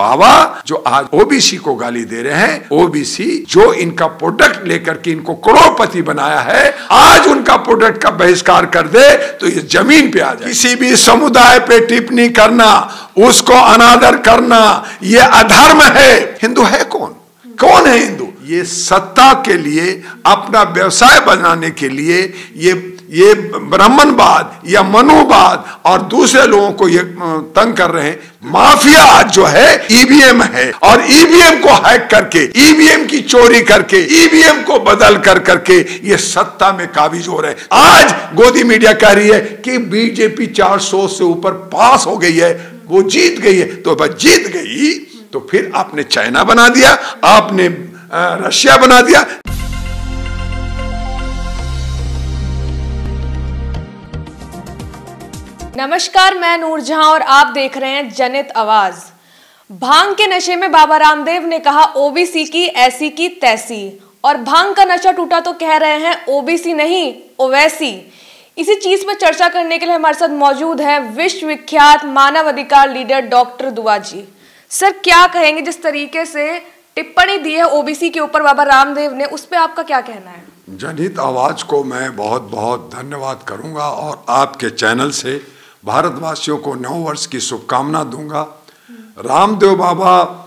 बाबा जो आज ओबीसी को गाली दे रहे हैं, ओबीसी जो इनका प्रोडक्ट लेकर के इनको करोड़पति बनाया है, आज उनका प्रोडक्ट का बहिष्कार कर दे तो ये ज़मीन पे आ जाए। किसी भी समुदाय पे टिप्पणी करना, उसको अनादर करना, ये अधर्म है। हिंदू है कौन? कौन है हिंदू? ये सत्ता के लिए, अपना व्यवसाय बनाने के लिए, ये ये ब्राह्मणवाद या मनुवाद और दूसरे लोगों को ये तंग कर रहे हैं, माफिया आज जो है ईवीएम है। और ईवीएम को हैक करके ईवीएम की चोरी करके ईवीएम को बदल कर करके ये सत्ता में काबिज हो रहे हैं। आज गोदी मीडिया कह रही है कि बीजेपी 400 से ऊपर पास हो गई है, वो जीत गई है। तो बस जीत गई तो फिर आपने चाइना बना दिया, आपने रशिया बना दिया। नमस्कार, मैं नूरजहां और आप देख रहे हैं जनित आवाज़। भाँग के नशे में बाबा रामदेव ने कहा, ओबीसी की ऐसी की तैसी। और भाँग का नशा टूटा तो कह रहे हैं, ओबीसी नहीं, ओवैसी। इसी चीज़ पर चर्चा करने के लिए हमारे साथ मौजूद है विश्वविख्यात मानव अधिकार लीडर डॉक्टर दुआ जी सर, क्या कहेंगे, जिस तरीके से टिप्पणी दी है ओबीसी के ऊपर बाबा रामदेव ने, उस पर आपका क्या कहना है? जनित आवाज़ को मैं बहुत बहुत धन्यवाद करूँगा और आपके चैनल से भारतवासियों को नौ वर्ष की शुभकामना दूँगा। रामदेव बाबा,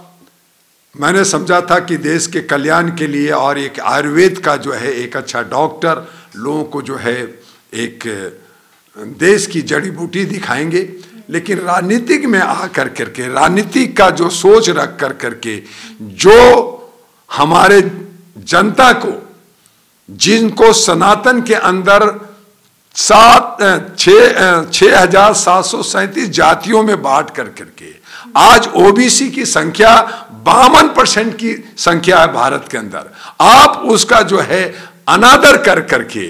मैंने समझा था कि देश के कल्याण के लिए और एक आयुर्वेद का जो है, एक अच्छा डॉक्टर लोगों को जो है, एक, देश की जड़ी बूटी दिखाएँगे। लेकिन राजनीतिक में आ कर करके राजनीतिक का जो सोच रख कर करके, जो हमारे जनता को, जिनको सनातन के अंदर सात छ हज़ार सात सौ सैतीस जातियों में बांट कर करके। आज ओबीसी की संख्या बावन परसेंट की संख्या है भारत के अंदर। आप उसका जो है अनादर कर करके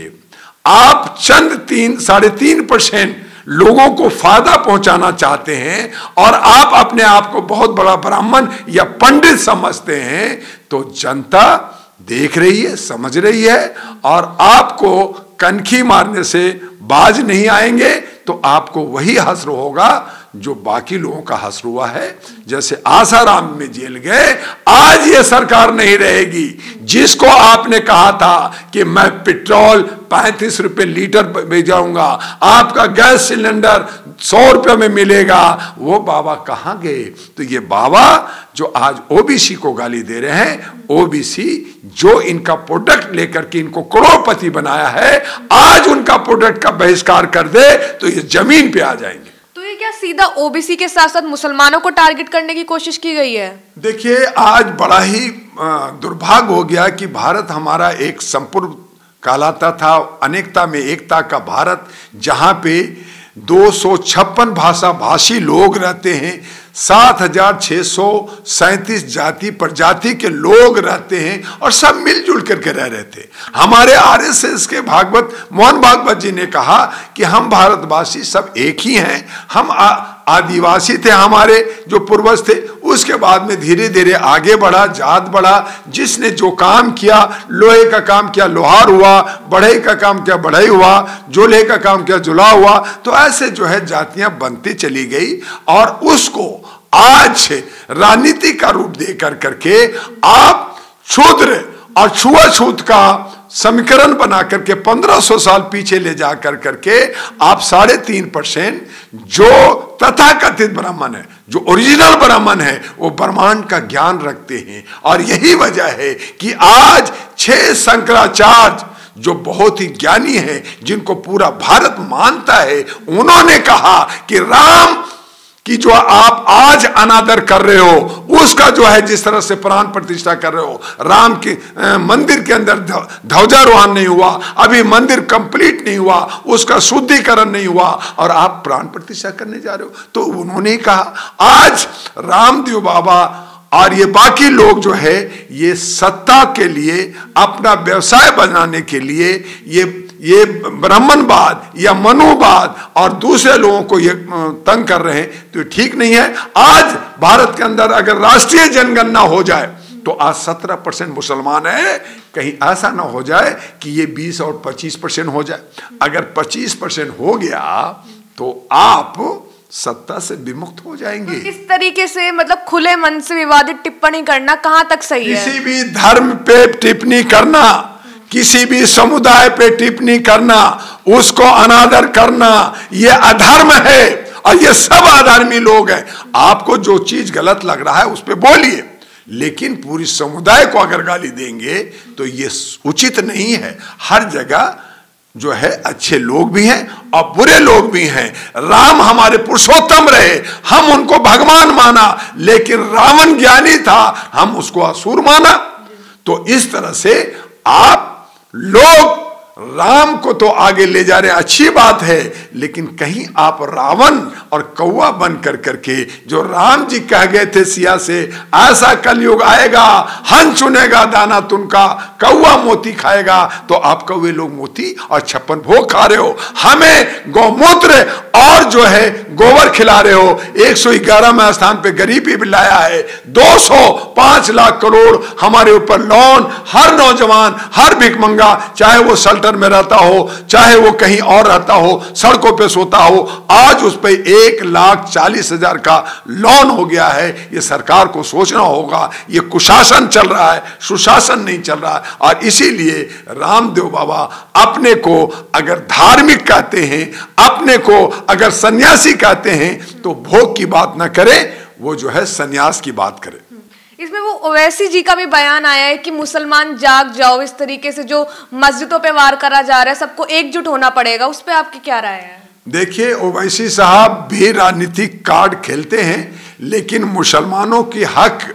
आप चंद तीन, साढ़े तीन परसेंट लोगों को फ़ायदा पहुंचाना चाहते हैं और आप अपने आप को बहुत बड़ा ब्राह्मण या पंडित समझते हैं तो जनता देख रही है, समझ रही है और आपको कनखी मारने से बाज नहीं आएँगे तो आपको वही हसर होगा जो बाकी लोगों का हसर हुआ है। जैसे आसाराम में जेल गए, आज ये सरकार नहीं रहेगी। जिसको आपने कहा था कि मैं पेट्रोल पैंतीस रुपए लीटर भेजाऊँगा, आपका गैस सिलेंडर सौ रुपये में मिलेगा, वो बाबा कहाँ गए? तो ये बाबा जो आज ओबीसी को गाली दे रहे हैं, ओबीसी जो इनका प्रोडक्ट लेकर के इनको करोड़पति बनाया है, आज उनका प्रोडक्ट बहिष्कार कर दे तो ये ज़मीन पे आ जाएँगे। तो ये क्या सीधा ओबीसी के साथ साथ मुसलमानों को टारगेट करने की कोशिश की गई है? देखिए आज बड़ा ही दुर्भाग्य हो गया कि भारत हमारा एक संपूर्ण कहलाता था अनेकता में एकता का भारत जहाँ पे दो सौ छप्पन भाषा भाषी लोग रहते हैं सात हज़ार छह सौ सैतीस जाति प्रजाति के लोग रहते हैं और सब मिलजुल करके रह रहे थे। हमारे आरएसएस के भागवत, मोहन भागवत जी ने कहा कि हम भारतवासी सब एक ही हैं। हम आदिवासी थे हमारे, जो पूर्वज थे, उसके बाद में धीरे धीरे आगे बढ़ा, जात बढ़ा। जिसने जो काम किया, लोहे का काम किया, लोहार हुआ बढ़ई का काम किया बढ़ई हुआ जोले का काम किया जुला हुआ तो ऐसे जो है जातियाँ बनती चली गई। और उसको आज राजनीति का रूप दे कर करके आप क्षुद्र और छुआछूत का समीकरण बना करके 1500 साल पीछे ले जा कर करके आप साढ़े तीन परसेंट जो तथाकथित ब्राह्मण है, जो ओरिजिनल ब्राह्मण है, वो ब्रह्मांड का ज्ञान रखते हैं। और यही वजह है कि आज छह शंकराचार्य जो बहुत ही ज्ञानी है, जिनको पूरा भारत मानता है, उन्होंने कहा कि राम कि जो आप आज अनादर कर रहे हो, उसका जो है जिस तरह से प्राण प्रतिष्ठा कर रहे हो, राम के मंदिर के अंदर ध्वजारोहण नहीं हुआ, अभी मंदिर कंप्लीट नहीं हुआ, उसका शुद्धिकरण नहीं हुआ, और आप प्राण प्रतिष्ठा करने जा रहे हो। तो उन्होंने कहा, आज रामदेव बाबा और ये बाकी लोग जो है, ये सत्ता के लिए, अपना व्यवसाय बनाने के लिए, ये ये ब्राह्मणवाद या मनुवाद और दूसरे लोगों को ये तंग कर रहे हैं तो ठीक नहीं है। आज भारत के अंदर अगर राष्ट्रीय जनगणना हो जाए तो आज सत्रह परसेंट मुसलमान है। कहीं ऐसा ना हो जाए कि ये बीस और पच्चीस परसेंट हो जाए। अगर पच्चीस परसेंट हो गया तो आप सत्ता से विमुक्त हो जाएँगे। तो इस तरीके से मतलब खुले मन से विवादित टिप्पणी करना कहाँ तक सही है? किसी भी धर्म पे टिप्पणी करना किसी भी समुदाय पे टिप्पणी करना, उसको अनादर करना, ये अधर्म है और ये सब अधर्मी लोग हैं। आपको जो चीज़ गलत लग रहा है, उस पर बोलिए। लेकिन पूरी समुदाय को अगर गाली देंगे तो ये उचित नहीं है। हर जगह जो है, अच्छे लोग भी हैं और बुरे लोग भी हैं। राम हमारे पुरुषोत्तम रहे। हम उनको भगवान माना, लेकिन रावण ज्ञानी था, हम उसको असुर माना। तो इस तरह से आप लोग राम को तो आगे ले जा रहे अच्छी बात है, लेकिन कहीं आप रावण और कौआ बन कर करके, जो राम जी कह गए थे सिया से, ऐसा कलयुग आएगा हन चुनेगा दाना तुनका कौआ मोती खाएगा तो आप कौए लोग मोती और छप्पन भोग खा रहे हो। हमें गौमूत्र और जो है गोबर खिला रहे हो। 111 में स्थान पे गरीबी भी लाया है। 205 लाख करोड़ हमारे ऊपर लोन, हर नौजवान, हर भिकमंगा चाहे वो सल्टर में रहता हो, चाहे वो कहीं और रहता हो, सड़कों पे सोता हो, आज उस पर एक लाख चालीस हज़ार का लोन हो गया है। ये सरकार को सोचना होगा। ये कुशासन चल रहा है। सुशासन नहीं चल रहा। है और इसीलिए रामदेव बाबा अपने को अगर धार्मिक कहते हैं, अपने को अगर सन्यासी कहते हैं तो भोग की बात ना करे वो जो है सन्यास की बात करें। इसमें वो ओवैसी जी का भी बयान आया है कि मुसलमान जाग जाओ इस तरीके से जो मस्जिदों पे वार करा जा रहा है सबको एकजुट होना पड़ेगा। उस पर आपकी क्या राय है? देखिए ओवैसी साहब भी राजनीतिक कार्ड खेलते हैं लेकिन मुसलमानों की हक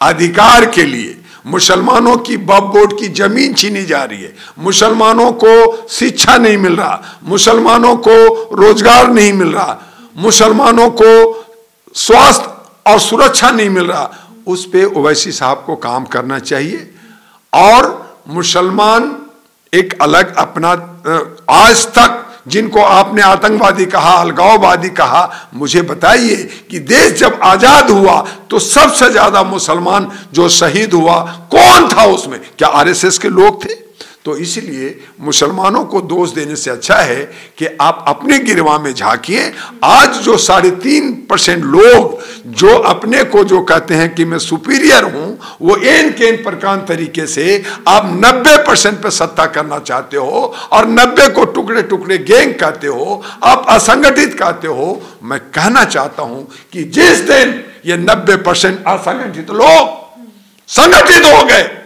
अधिकार के लिए मुसलमानों की बब बोर्ड की ज़मीन छीनी जा रही है। मुसलमानों को शिक्षा नहीं मिल रहा मुसलमानों को रोज़गार नहीं मिल रहा। मुसलमानों को स्वास्थ्य और सुरक्षा नहीं मिल रहा। उस पर ओवैसी साहब को काम करना चाहिए। और मुसलमान एक अलग अपना आज तक जिनको आपने आतंकवादी कहा, अलगाववादी कहा, मुझे बताइए कि देश जब आज़ाद हुआ तो सबसे ज़्यादा मुसलमान जो शहीद हुआ कौन था उसमें? क्या आरएसएस के लोग थे? तो इसलिए मुसलमानों को दोष देने से अच्छा है कि आप अपने गिरवा में झांकिए। आज जो साढ़े तीन परसेंट लोग जो अपने को जो कहते हैं कि मैं सुपीरियर हूँ, वो एन केन प्रकार तरीके से आप नब्बे परसेंट पर सत्ता करना चाहते हो और नब्बे को टुकड़े टुकड़े गैंग कहते हो, आप असंगठित कहते हो, मैं कहना चाहता हूँ कि जिस दिन ये नब्बे परसेंट असंगठित लोग संगठित हो गए।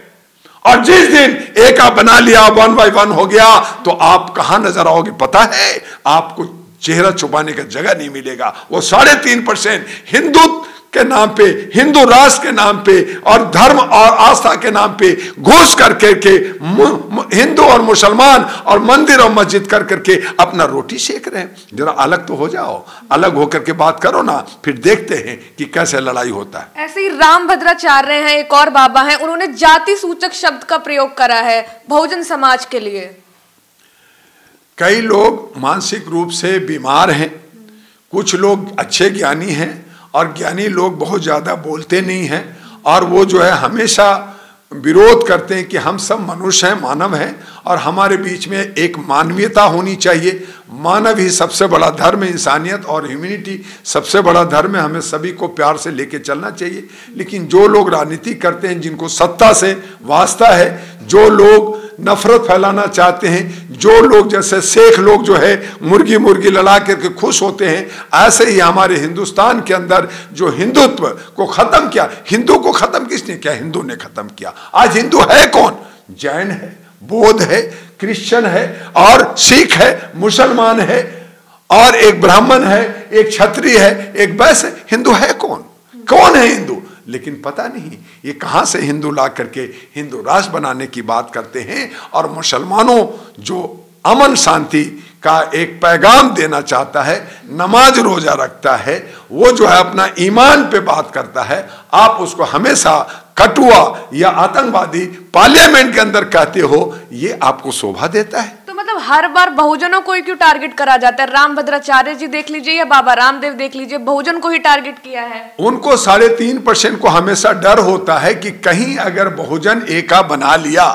और जिस दिन एक आप बना लिया वन बाई वन हो गया तो आप कहाँ नज़र आओगे? पता है, आपको चेहरा छुपाने का जगह नहीं मिलेगा। वो साढ़े तीन परसेंट हिंदुत्व के नाम पे हिंदू राष्ट्र के नाम पे और धर्म और आस्था के नाम पे घोष कर करके हिंदू और मुसलमान और मंदिर और मस्जिद कर करके अपना रोटी सेक रहे हैं। जरा अलग तो हो जाओ अलग होकर के बात करो ना फिर देखते हैं कि कैसे लड़ाई होता है। ऐसे ही राम भद्राचार्य हैं एक और बाबा हैं उन्होंने जाति सूचक शब्द का प्रयोग करा है बहुजन समाज के लिए। कई लोग मानसिक रूप से बीमार हैं कुछ लोग अच्छे ज्ञानी हैं और ज्ञानी लोग बहुत ज़्यादा बोलते नहीं हैं और वो जो है हमेशा विरोध करते हैं कि हम सब मनुष्य हैं, मानव हैं और हमारे बीच में एक मानवीयता होनी चाहिए। मानव ही सबसे बड़ा धर्म है, इंसानियत और ह्यूमिनिटी सबसे बड़ा धर्म है। हमें सभी को प्यार से लेके चलना चाहिए। लेकिन जो लोग राजनीति करते हैं, जिनको सत्ता से वास्ता है, जो लोग नफरत फैलाना चाहते हैं। जो लोग जैसे शेख लोग जो है, मुर्गी मुर्गी लड़ा करके खुश होते हैं। ऐसे ही हमारे हिंदुस्तान के अंदर जो हिंदुत्व को खत्म किया, हिंदू को खत्म किसने किया? हिंदू ने खत्म किया। आज हिंदू है कौन? जैन है, बौद्ध है, क्रिश्चियन है और सिख है, मुसलमान है और एक ब्राह्मण है, एक क्षत्रिय है, एक वैश्य। हिंदू है कौन? कौन है हिंदू? लेकिन पता नहीं, ये कहाँ से हिंदू ला करके हिंदू राष्ट्र बनाने की बात करते हैं और मुसलमानों जो अमन शांति का एक पैगाम देना चाहता है, नमाज़ रोजा रखता है, वो जो है अपना ईमान पे बात करता है, आप उसको हमेशा कटुआ या आतंकवादी पार्लियामेंट के अंदर कहते हो, ये आपको शोभा देता है। मतलब हर बार बहुजनों को ही क्यों टारगेट करा जाता है? राम भद्राचार्य जी देख लीजिए या बाबा रामदेव देख लीजिए, बहुजन को ही टारगेट किया है। उनको साढ़े तीन परसेंट को हमेशा डर होता है कि कहीं अगर बहुजन एका बना लिया,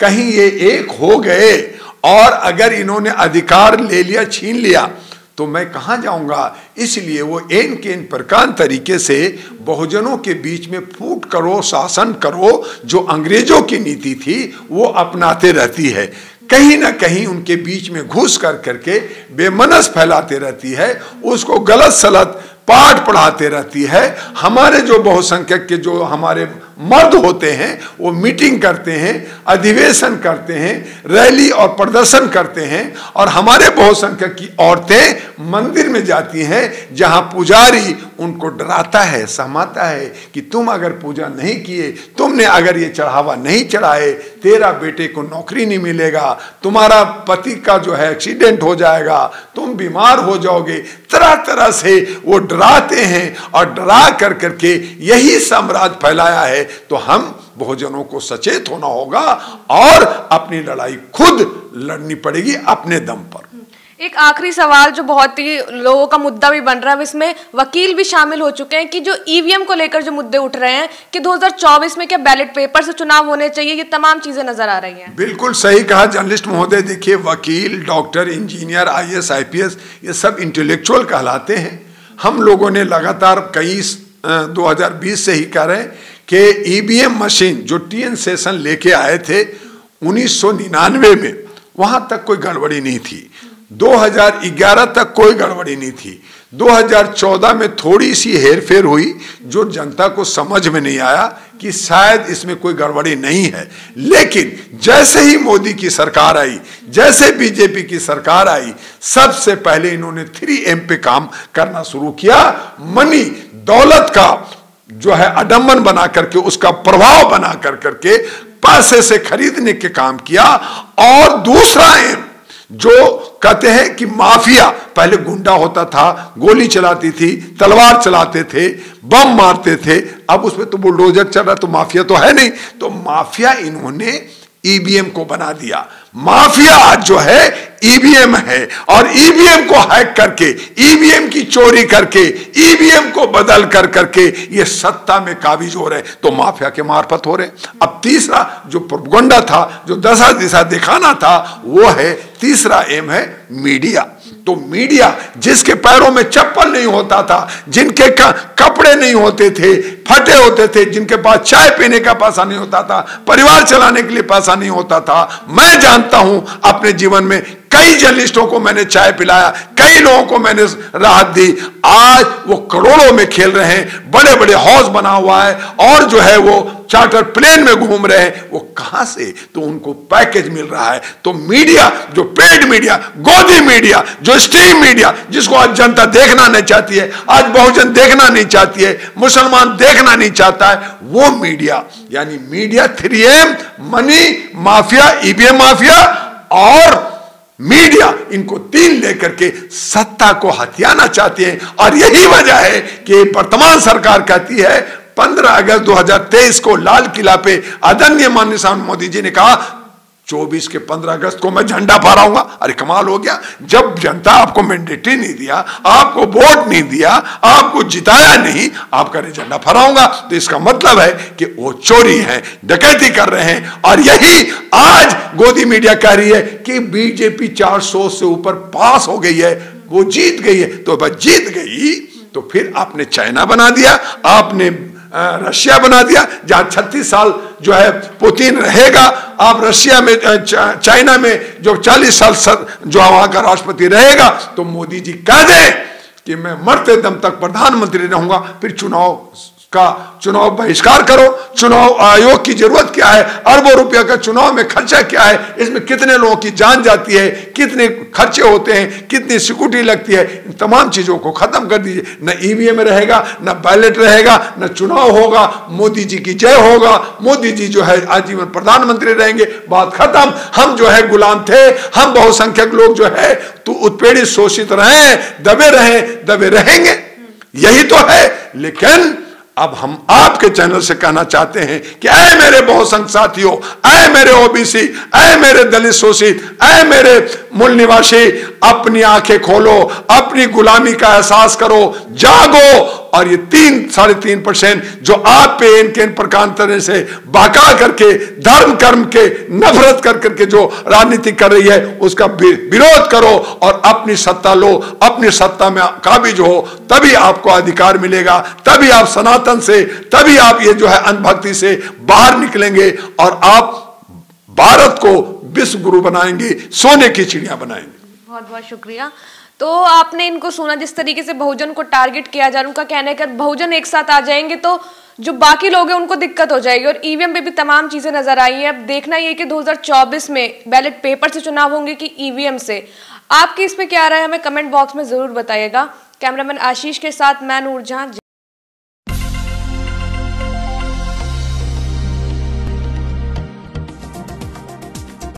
कहीं ये एक हो गए और अगर इन्होंने अधिकार ले लिया, छीन लिया तो मैं कहाँ जाऊँगा? इसलिए वो एन के इन प्रकार तरीके से बहुजनों के बीच में फूट करो, शासन करो, जो अंग्रेज़ों की नीति थी, वो अपनाते रहती है। कहीं ना कहीं उनके बीच में घुस कर करके बेमनस फैलाते रहती है, उसको गलत सलत पाठ पढ़ाते रहती है। हमारे जो बहुसंख्यक के जो हमारे मर्द होते हैं, वो मीटिंग करते हैं, अधिवेशन करते हैं, रैली और प्रदर्शन करते हैं और हमारे बहुसंख्यक की औरतें मंदिर में जाती हैं, जहाँ पुजारी उनको डराता है सहमाता है कि तुम अगर पूजा नहीं किए, तुमने अगर ये चढ़ावा नहीं चढ़ाए, तेरा बेटे को नौकरी नहीं मिलेगा, तुम्हारा पति का जो है एक्सीडेंट हो जाएगा, तुम बीमार हो जाओगे तरह तरह से वो डराते हैं और डरा कर करके यही साम्राज्य फैलाया है तो हम बहुजनों को सचेत होना होगा और अपनी लड़ाई खुद लड़नी पड़ेगी अपने दम पर। एक आखिरी सवाल जो बहुत ही लोगों का मुद्दा भी बन रहा है इसमें वकील भी शामिल हो चुके हैं कि जो ईवीएम को लेकर जो मुद्दे उठ रहे हैं कि 2024 में क्या बैलेट पेपर से चुनाव होने चाहिए ये तमाम चीज़ें नज़र आ रही हैं। बिल्कुल सही कहा जर्नलिस्ट महोदय देखिए वकील डॉक्टर इंजीनियर आईएएस आईपीएस ये सब इंटेलेक्चुअल कहलाते हैं। हम लोगों ने लगातार कई 2020 से ही कह रहे हैं कि ईवीएम मशीन जो टीएन सेशन लेके आए थे 1999 में, वहाँ तक कोई गड़बड़ी नहीं थी। 2011 तक कोई गड़बड़ी नहीं थी। 2014 में थोड़ी सी हेरफेर हुई, जो जनता को समझ में नहीं आया कि शायद इसमें कोई गड़बड़ी नहीं है। लेकिन जैसे ही मोदी की सरकार आई, जैसे बीजेपी की सरकार आई, सबसे पहले इन्होंने थ्री एम पे काम करना शुरू किया। मनी, दौलत का जो है अडम्बन बना करके, उसका प्रभाव बना कर करके पैसे से खरीदने के काम किया। और दूसरा एम, जो कहते हैं कि माफिया, पहले गुंडा होता था, गोली चलाती थी, तलवार चलाते थे, बम मारते थे, अब उसमें तो बुलडोजर चल रहा तो माफिया तो है नहीं। तो माफिया इन्होंने ईवीएम को बना दिया। माफिया जो है ईवीएम है। और ईवीएम को हैक करके ईवीएम की चोरी करके ईवीएम को बदल कर करके ये सत्ता में काबिज हो रहे तो माफिया के मार्फत हो रहे अब तीसरा जो प्रोपगंडा था, जो दशा दिशा दिखाना था, वो है, तीसरा एम है मीडिया। तो मीडिया जिसके पैरों में चप्पल नहीं होता था, जिनके कपड़े नहीं होते थे, फटे होते थे, जिनके पास चाय पीने का पैसा नहीं होता था, परिवार चलाने के लिए पैसा नहीं होता था, मैं जानता हूँ अपने जीवन में कई जर्नलिस्टों को मैंने चाय पिलाया, कई लोगों को मैंने राहत दी। आज वो करोड़ों में खेल रहे हैं बड़े बड़े हाउस बना हुआ है, और जो है वो चार्टर प्लेन में घूम रहे हैं, वो कहाँ से? तो उनको पैकेज मिल रहा है। तो मीडिया जो पेड मीडिया गोदी मीडिया जो स्ट्रीम मीडिया जिसको आज जनता देखना नहीं चाहती है, आज बहुजन देखना नहीं चाहती है, मुसलमान देखना नहीं चाहता है, वो मीडिया यानी media three M money mafia EVM mafia और मीडिया इनको तीन लेकर के सत्ता को हथियाना चाहती है। और यही वजह है कि वर्तमान सरकार कहती है 15 अगस्त 2023 को लाल किला पे आदरणीय माननीय मोदी जी ने कहा 24 के 15 अगस्त को मैं झंडा फहराऊँगा। अरे कमाल हो गया। जब जनता आपको मैंडेटरी नहीं दिया, आपको वोट नहीं दिया, आपको जिताया नहीं, आप कह झंडा फहराऊँगा। तो इसका मतलब है कि वो चोरी है, डकैती कर रहे हैं। और यही आज गोदी मीडिया कह रही है कि बीजेपी 400 से ऊपर पास हो गई है, वो जीत गई है। तो जीत गई तो फिर आपने चाइना बना दिया, आपने रशिया बना दिया जहाँ छत्तीस साल जो है पुतिन रहेगा। आप रशिया में चाइना में जो 40 साल सर, जो वहाँ का राष्ट्रपति रहेगा तो मोदी जी कह दे कि मैं मरते दम तक प्रधानमंत्री रहूँगा फिर चुनाव का चुनाव बहिष्कार करो। चुनाव आयोग की ज़रूरत क्या है? अरबों रुपया का चुनाव में खर्चा क्या है? इसमें कितने लोगों की जान जाती है? कितने खर्चे होते हैं? कितनी सिक्योरिटी लगती है? इन तमाम चीज़ों को खत्म कर दीजिए। न ईवीएम रहेगा, न बैलेट रहेगा, न चुनाव होगा। मोदी जी की जय होगा। मोदी जी जो है, आजीवन प्रधानमंत्री रहेंगे। बात खत्म। हम जो है, गुलाम थे। हम बहुसंख्यक लोग जो है तो उत्पीड़ित, शोषित रहे, दबे रहे, दबे रहेंगे। यही तो है। लेकिन अब हम आपके चैनल से कहना चाहते हैं कि आए मेरे बहुसंख्य साथियों अय मेरे ओबीसी अय मेरे दलित शोषित अय मेरे मूल निवासी, अपनी आँखें खोलो, अपनी गुलामी का एहसास करो, जागो और ये तीन, साढ़े तीन परसेंट जो आप पे इनके इन प्रकार तरह से बहका करके, धर्म कर्म के नफरत कर करके जो राजनीति कर रही है, उसका विरोध करो और अपनी सत्ता लो, अपनी सत्ता में काबिज हो, तभी आपको अधिकार मिलेगा, तभी आप सनातन से, तभी आप ये जो है अंधभक्ति से बाहर निकलेंगे और आप भारत को विश्व गुरु बनाएँगे, सोने की चिड़िया बनाएँगे। बहुत बहुत शुक्रिया। तो आपने इनको सुना जिस तरीके से बहुजन को टारगेट किया जा रहा उनका है का बहुजन एक साथ आ जाएँगे तो जो बाकी लोग हैं, उनको दिक्कत हो जाएगी। और ईवीएम पे भी तमाम चीज़ें नज़र आई हैं। अब देखना ये कि 2024 में बैलेट पेपर से चुनाव होंगे कि ईवीएम से। आपकी इसमें क्या राय हमें कमेंट बॉक्स में ज़रूर बताइएगा। कैमरामैन आशीष के साथ मैं नूरजहां।